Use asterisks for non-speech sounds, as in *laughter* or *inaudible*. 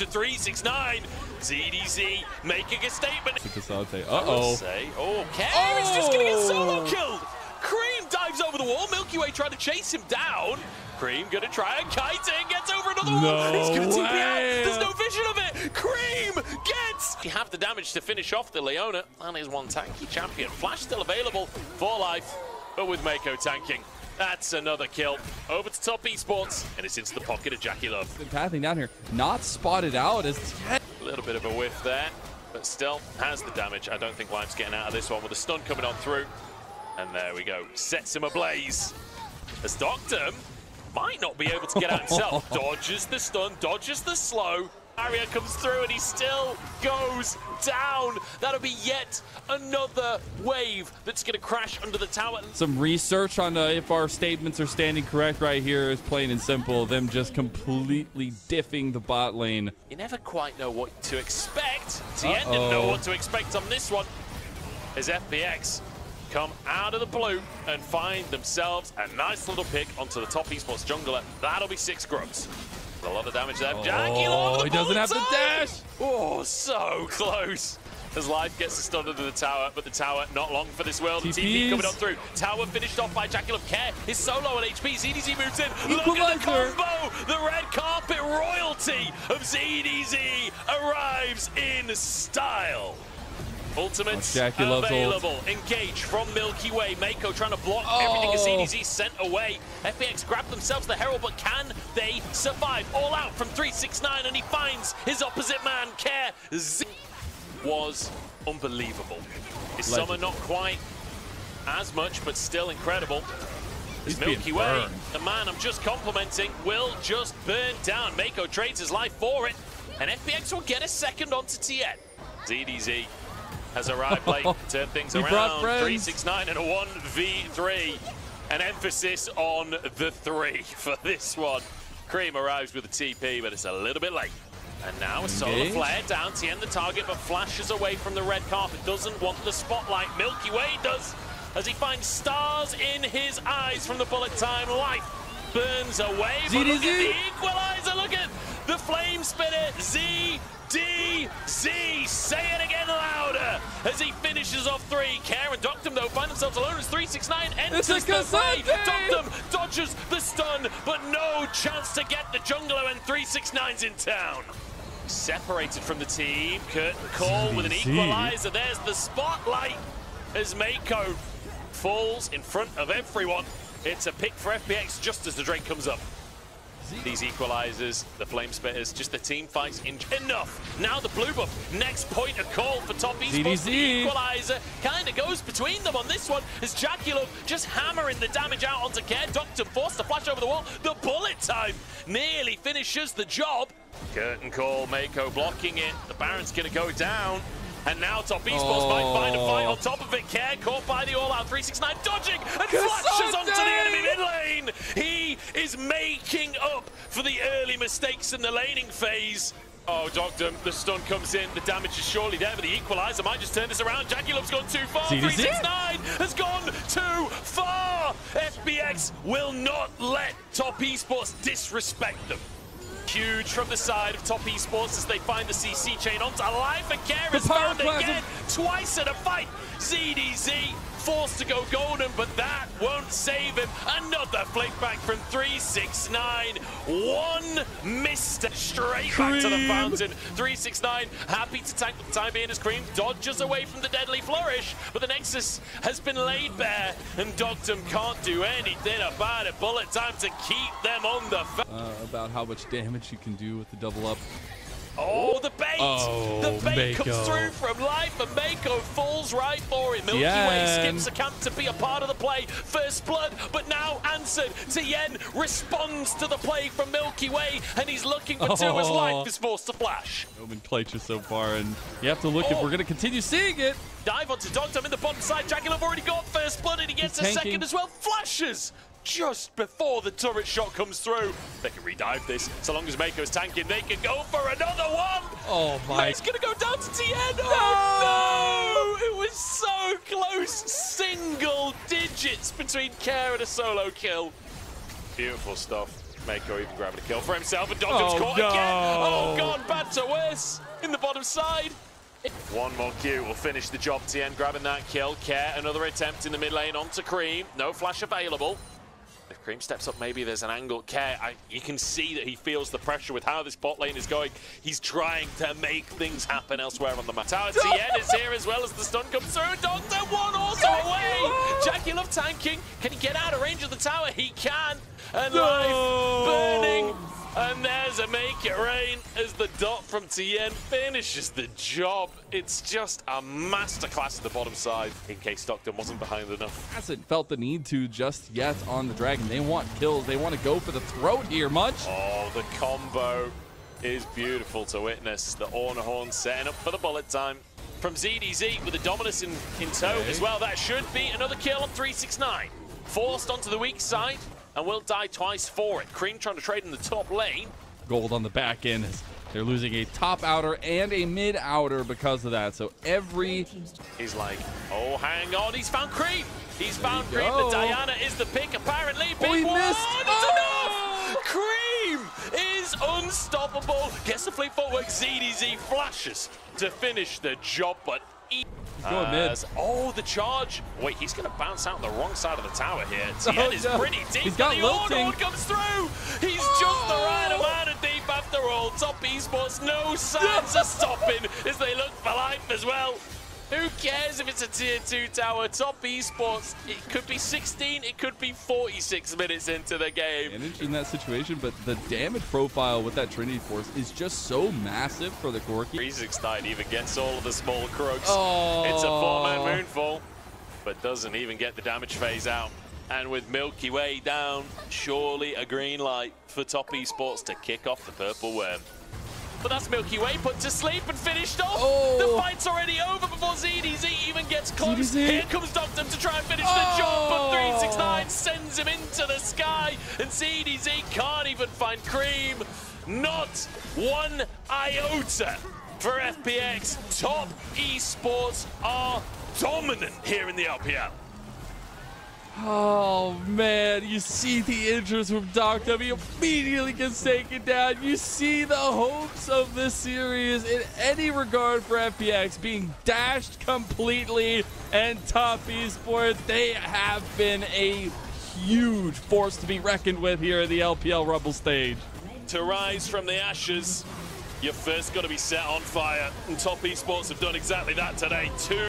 to 369. ZDZ making a statement. To Casante. I will Uh-oh. Say, oh, Kerr is just going to oh! get solo Oh! killed. Cream dives over the wall. Milky Way trying to chase him down. Cream going to try and kite it and gets over another wall. No He's going to TP way. out. There's no vision of it. Cream gets. You have the damage to finish off the Leona. And is one tanky champion. Flash still available for life, but with Mako tanking. That's another kill. Over to top esports, and it's into the pocket of JackeyLove. Been pathing down here. Not spotted out as. A little bit of a whiff there, but still has the damage. I don't think Lime's getting out of this one with a stun coming on through. And there we go. Sets him ablaze. As Doctor might not be able to get out himself. *laughs* dodges the stun, dodges the slow. Barrier comes through and he still goes down. That'll be yet another wave that's going to crash under the tower. Some research on uh, if our statements are standing correct right here is plain and simple. Them just completely diffing the bot lane. You never quite know what to expect. Tian didn't know what to expect on this one. As FPX come out of the blue and find themselves a nice little pick onto the top esports jungler. That'll be six grubs. A lot of damage there. Oh, he doesn't have the dash. Oh, so close. As Life gets the stun under the tower, but the tower not long for this world. TP coming up through. Tower finished off by JackeyLove. Care is solo on HP. ZDZ moves in. Look at the combo. The red carpet royalty of ZDZ arrives in style. Ultimates Oh, JackeyLove's ult. available. Engage from Milky Way. Mako trying to block Oh. everything as ZDZ sent away. FPX grab themselves the Herald, but can they survive? All out from 369, and he finds his opposite man, Care. Z was unbelievable. His Legend. summer not quite as much, but still incredible. He's Milky Way, burned. the man I'm just complimenting, will just burn down. Mako trades his life for it, and FPX will get a second onto Tian. ZDZ has arrived late, turned things *laughs* He around. friends. 369 and a 1v3. An emphasis on the three *laughs* for this one. Cream arrives with a TP, but it's a little bit late. And now a solar flare down to end the target, but flashes away from the red carpet. Doesn't want the spotlight. Milky Way does, as he finds stars in his eyes from the bullet time. Life burns away. But look at the equalizer. Look at the flame spitter. Z D Z. Say it again louder uh, as he finishes off three. Care and Deokdam though find themselves alone as 369 enters the fray. Deokdam dodges the stun, but no chance to get the jungler and 369's in town. Separated from the team, Curtain Call with an equalizer. There's the spotlight as Mako falls in front of everyone. It's a pick for FPX just as the Drake comes up. These equalizers, the flame spitters, just the team fights in enough. Now the blue buff, next point of call for top. ZDZ. The equalizer kind of goes between them on this one as JackeyLove just hammering the damage out onto Care. Doctor forced to flash over the wall. The bullet time nearly finishes the job. Curtain call, Mako blocking it. The Baron's gonna go down. And now Top Esports might find a fight on top of it. Care caught by the all-out 369, dodging and flashes onto the enemy mid lane. He is making up for the early mistakes in the laning phase. Oh, Doctor, the stun comes in. The damage is surely there, but the equalizer might just turn this around. JackeyLove's gone too far. ZDZ? 369 has gone too far. FPX will not let Top Esports disrespect them. Huge from the side of Top Esports as they find the CC chain onto life. And Care is found again. Twice in a fight. ZDZ forced to go golden, but that won't save him. Another flick back from 369. One missed straight back to the fountain. 369 happy to tank the time being as Cream dodges away from the deadly flourish, but the Nexus has been laid bare, and Deokdam can't do anything about it. Bullet time to keep them on the. Fa- Uh, about how much damage you can do with the double up. Oh, the bait! Oh, the bait comes through from life, and Mako falls right for it. Milky Way skips a camp to be a part of the play. First blood, but now answered. Tian responds to the play from Milky Way, and he's looking for two as Oh. life is forced to flash. Nomenclature so far, and you have to look if Oh. we're going to continue seeing it. Dive onto Deokdam in the bottom side. Dracula already got first blood, and he gets He's a tanking. second as well. Flashes! Just before the turret shot comes through. They can redive this. So long as Mako's tanking, they can go for another one! Oh my! It's gonna go down to Tian. Oh no! It was so close. Single digits between Care and a solo kill. Beautiful stuff. Mako even grabbing a kill for himself, and Deokdam's Oh, caught no. again. Oh god, bad to worse in the bottom side. One more Q will finish the job. Tian grabbing that kill. Care, another attempt in the mid lane onto Cream. No flash available. If Cream steps up, maybe there's an angle. Care, I, you can see that he feels the pressure with how this bot lane is going. He's trying to make things happen elsewhere on the map. Tower Tian is here as well as the stun comes through. Doctor one also away. JackeyLove tanking. Can he get out of range of the tower? He can. And No. life burning. And there's a make it rain as the dot from Tian finishes the job. It's just a masterclass at the bottom side in case Stockton wasn't behind enough. Hasn't felt the need to just yet on the Dragon. They want kills. They want to go for the throat here, much. Oh, the combo is beautiful to witness. The Ornahorn setting up for the bullet time. From ZDZ with the Dominus in, in tow Okay. as well. That should be another kill on 369. Forced onto the weak side and will die twice for it. Cream trying to trade in the top lane. Gold on the back end. They're losing a top outer and a mid outer because of that. So every He's like, oh, hang on, he's found Cream. He's found Cream. go. The Diana is the pick, apparently. Oh, he one. missed. Oh! enough. Cream is unstoppable. Gets the fleet footwork. ZDZ flashes to finish the job, but he going mid. As- uh, Oh, the charge. Wait, he's going to bounce out the wrong side of the tower here. *laughs* Tian Oh, is no. pretty deep. He's got the. Ornhorn comes through. He's just the right Oh. amount of deep after all. Top esports, no signs *laughs* of stopping as they look for life as well. Who cares if it's a tier 2 tower? Top esports, it could be 16, it could be 46 minutes into the game. advantage in that situation, but the damage profile with that Trinity Force is just so massive for the Corki. 369 even gets all of the small krugs. Oh. It's a four-man moonfall, but doesn't even get the damage phase out. And with Milky Way down, surely a green light for Top Esports to kick off the Purple Worm. But that's Milky Way put to sleep and finished off. Oh. The fight's already over before ZDZ even gets close. ZDZ. Here comes Deokdam to try and finish Oh. the job, but 369 sends him into the sky, and ZDZ can't even find Cream. Not one iota for FPX. Top esports are dominant here in the LPL. Oh man, you see the interest from Doc W immediately gets taken down. You see the hopes of this series in any regard for FPX being dashed completely and top esports. They have been a huge force to be reckoned with here in the LPL Rumble stage. To rise from the ashes, you've first got to be set on fire, and Top esports have done exactly that today. Two